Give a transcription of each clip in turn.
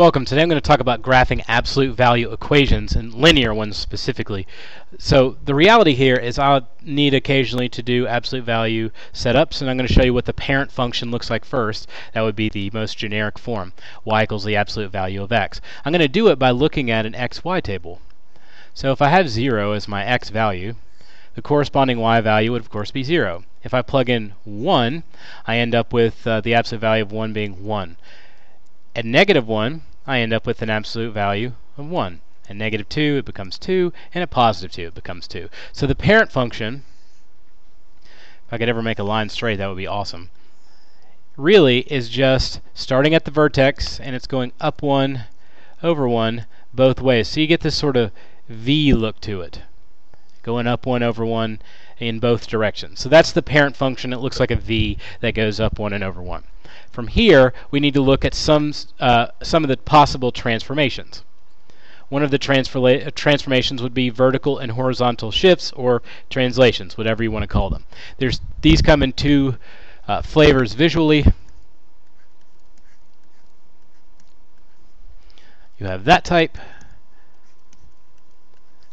Welcome. Today I'm going to talk about graphing absolute value equations and linear ones specifically. So the reality here is I'll need occasionally to do absolute value setups and I'm going to show you what the parent function looks like first. That would be the most generic form. y equals the absolute value of x. I'm going to do it by looking at an xy table. So if I have 0 as my x value, the corresponding y value would of course be 0. If I plug in 1, I end up with uh, the absolute value of 1 being 1. At negative 1, I end up with an absolute value of 1. And negative 2, it becomes 2, and a positive 2, it becomes 2. So the parent function, if I could ever make a line straight, that would be awesome, really is just starting at the vertex, and it's going up 1, over 1, both ways. So you get this sort of V look to it, going up 1 over 1 in both directions. So that's the parent function. It looks like a V that goes up 1 and over 1. From here, we need to look at some, uh, some of the possible transformations. One of the transforla- transformations would be vertical and horizontal shifts or translations, whatever you want to call them. There's, these come in two uh, flavors visually. You have that type,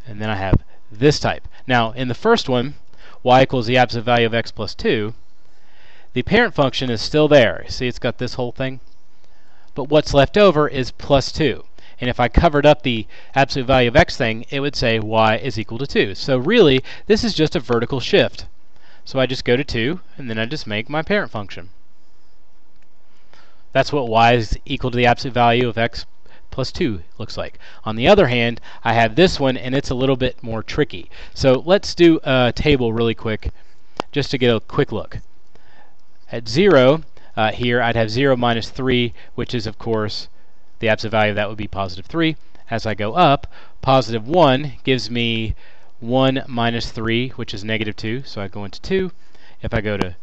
and then I have this type. Now, in the first one, y equals the absolute value of x plus 2, the parent function is still there. See, it's got this whole thing. But what's left over is plus 2. And if I covered up the absolute value of x thing, it would say y is equal to 2. So really, this is just a vertical shift. So I just go to 2, and then I just make my parent function. That's what y is equal to the absolute value of x plus 2 looks like. On the other hand, I have this one, and it's a little bit more tricky. So let's do a table really quick, just to get a quick look. At 0, uh, here I'd have 0 minus 3, which is, of course, the absolute value of that would be positive 3. As I go up, positive 1 gives me 1 minus 3, which is negative 2, so I go into 2. If I go to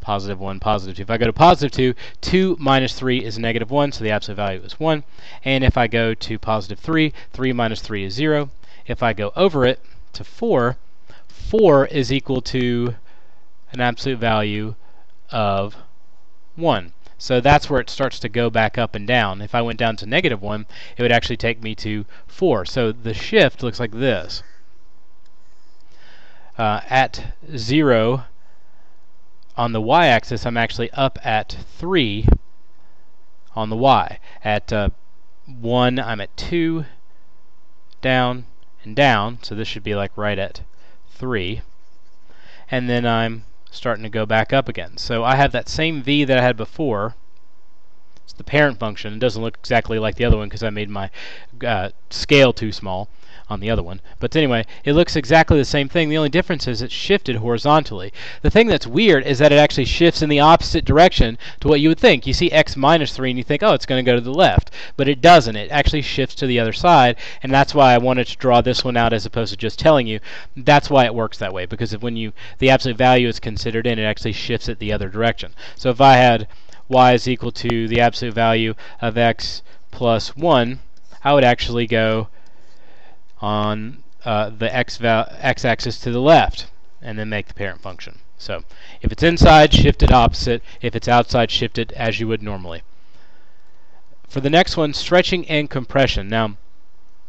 positive 1, positive 2. If I go to positive 2, 2 minus 3 is negative 1, so the absolute value is 1. And if I go to positive 3, 3 minus 3 is 0. If I go over it to 4, 4 is equal to an absolute value of 1. So that's where it starts to go back up and down. If I went down to negative 1, it would actually take me to 4. So the shift looks like this. Uh, at 0, on the y-axis, I'm actually up at 3 on the y. At uh, 1, I'm at 2, down, and down. So this should be like right at 3. And then I'm starting to go back up again. So I have that same v that I had before. It's the parent function. It doesn't look exactly like the other one because I made my uh, scale too small on the other one. But anyway, it looks exactly the same thing. The only difference is it's shifted horizontally. The thing that's weird is that it actually shifts in the opposite direction to what you would think. You see x minus 3 and you think, oh, it's going to go to the left. But it doesn't. It actually shifts to the other side, and that's why I wanted to draw this one out as opposed to just telling you. That's why it works that way, because if when you the absolute value is considered in, it actually shifts it the other direction. So if I had y is equal to the absolute value of x plus 1, I would actually go on uh, the x x-axis to the left and then make the parent function. So if it's inside, shift it opposite. If it's outside, shift it as you would normally. For the next one, stretching and compression. Now,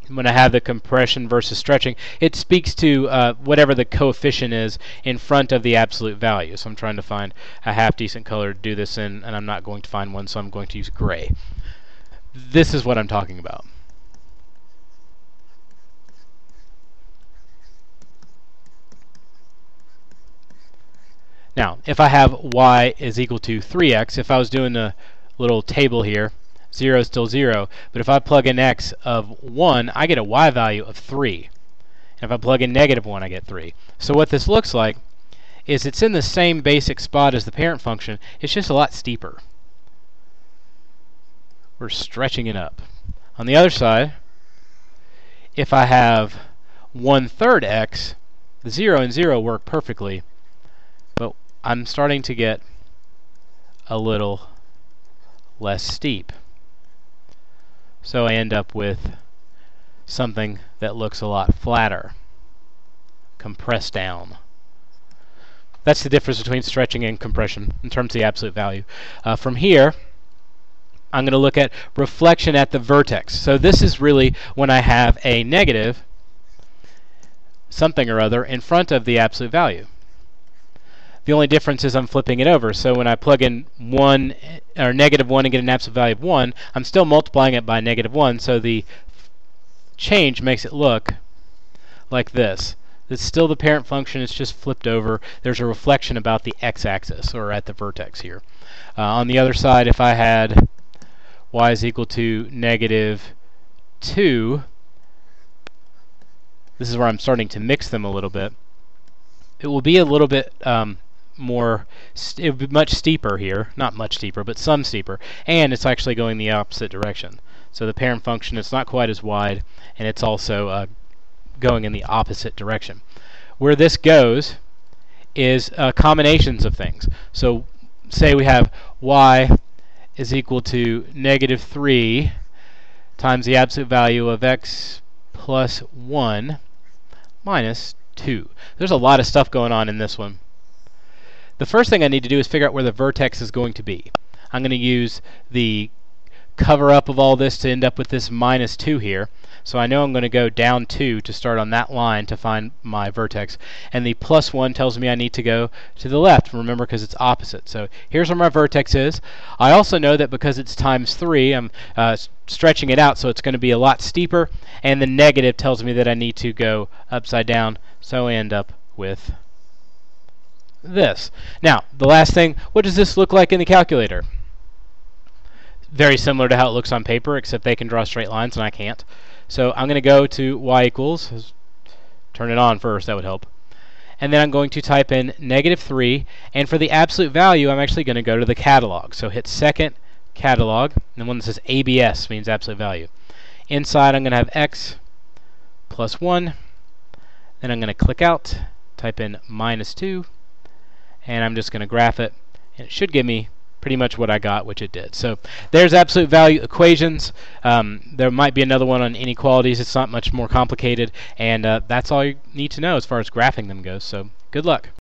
when I have the compression versus stretching, it speaks to uh, whatever the coefficient is in front of the absolute value. So I'm trying to find a half decent color to do this in, and I'm not going to find one, so I'm going to use gray. This is what I'm talking about. Now, if I have y is equal to 3x, if I was doing a little table here, 0 is still 0. But if I plug in x of 1, I get a y value of 3. And if I plug in negative 1, I get 3. So what this looks like is it's in the same basic spot as the parent function. It's just a lot steeper. We're stretching it up. On the other side, if I have 1 third x, the 0 and 0 work perfectly. I'm starting to get a little less steep. So I end up with something that looks a lot flatter, compressed down. That's the difference between stretching and compression in terms of the absolute value. Uh, from here, I'm going to look at reflection at the vertex. So this is really when I have a negative something or other in front of the absolute value. The only difference is I'm flipping it over. So when I plug in 1 or negative 1 and get an absolute value of 1, I'm still multiplying it by negative 1, so the change makes it look like this. It's still the parent function, it's just flipped over. There's a reflection about the x-axis, or at the vertex here. Uh, on the other side, if I had y is equal to negative 2, this is where I'm starting to mix them a little bit. It will be a little bit um, more, it would be much steeper here, not much steeper, but some steeper, and it's actually going the opposite direction. So the parent function is not quite as wide, and it's also uh, going in the opposite direction. Where this goes is uh, combinations of things. So say we have y is equal to negative 3 times the absolute value of x plus 1 minus 2. There's a lot of stuff going on in this one. The first thing I need to do is figure out where the vertex is going to be. I'm going to use the cover up of all this to end up with this minus 2 here. So I know I'm going to go down 2 to start on that line to find my vertex. And the plus 1 tells me I need to go to the left, remember, because it's opposite. So here's where my vertex is. I also know that because it's times 3, I'm uh, stretching it out, so it's going to be a lot steeper. And the negative tells me that I need to go upside down, so I end up with this. Now, the last thing, what does this look like in the calculator? Very similar to how it looks on paper, except they can draw straight lines and I can't. So I'm going to go to y equals, turn it on first, that would help. And then I'm going to type in negative 3, and for the absolute value, I'm actually going to go to the catalog. So hit second catalog, and the one that says ABS means absolute value. Inside, I'm going to have x plus 1, then I'm going to click out, type in minus 2, and I'm just going to graph it. And it should give me pretty much what I got, which it did. So there's absolute value equations. Um, there might be another one on inequalities. It's not much more complicated, and uh, that's all you need to know as far as graphing them goes. So good luck.